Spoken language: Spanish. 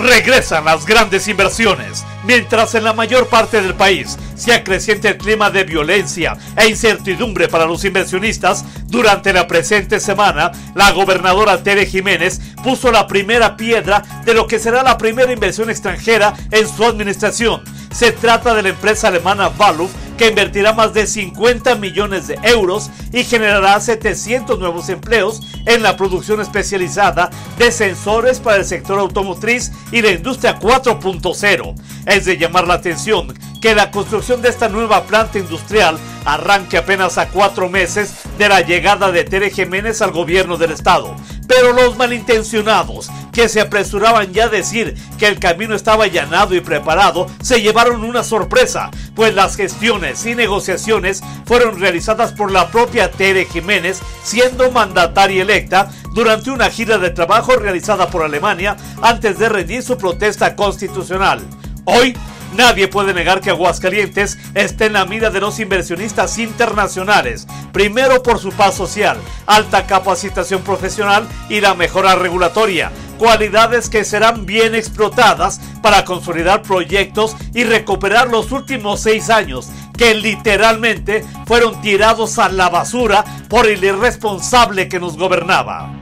Regresan las grandes inversiones, mientras en la mayor parte del país se acreciente el clima de violencia e incertidumbre para los inversionistas. Durante la presente semana, la gobernadora Tere Jiménez puso la primera piedra de lo que será la primera inversión extranjera en su administración. Se trata de la empresa alemana Valuf que invertirá más de 50 millones de euros y generará 700 nuevos empleos en la producción especializada de sensores para el sector automotriz y la industria 4.0. Es de llamar la atención que la construcción de esta nueva planta industrial arranque apenas a cuatro meses de la llegada de Tere Jiménez al gobierno del estado. Pero los malintencionados, que se apresuraban ya a decir que el camino estaba allanado y preparado, se llevaron una sorpresa, pues las gestiones y negociaciones fueron realizadas por la propia Tere Jiménez, siendo mandataria electa durante una gira de trabajo realizada por Alemania antes de rendir su protesta constitucional. Hoy, Nadie puede negar que Aguascalientes está en la mira de los inversionistas internacionales, primero por su paz social, alta capacitación profesional y la mejora regulatoria, cualidades que serán bien explotadas para consolidar proyectos y recuperar los últimos seis años que literalmente fueron tirados a la basura por el irresponsable que nos gobernaba.